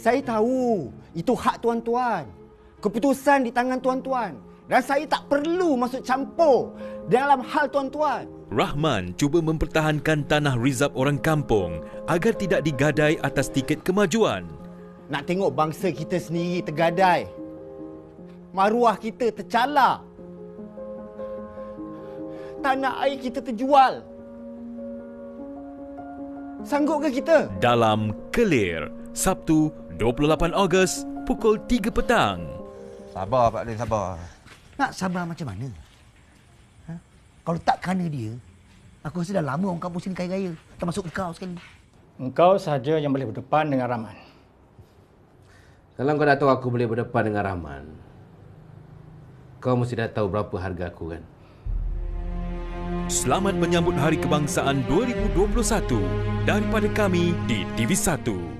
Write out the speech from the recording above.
Saya tahu itu hak tuan-tuan. Keputusan di tangan tuan-tuan. Dan saya tak perlu masuk campur dalam hal tuan-tuan. Rahman cuba mempertahankan tanah rizab orang kampung agar tidak digadai atas tiket kemajuan. Nak tengok bangsa kita sendiri tergadai. Maruah kita tercalar. Tanah air kita terjual. Sanggup ke kita? Dalam Kelir, Sabtu 28 Ogos pukul 3 petang. Sabar Pak Din, sabar. Nak sabar macam mana? Ha? Kalau tak kerana dia, aku rasa dah lama orang kampung sini kaya raya. Termasuk kau sekali. Engkau sahaja yang boleh berdepan dengan Rahman. Kalau kau dah tahu aku boleh berdepan dengan Rahman, kau mesti dah tahu berapa harga aku kan? Selamat menyambut Hari Kebangsaan 2021 daripada kami di TV1.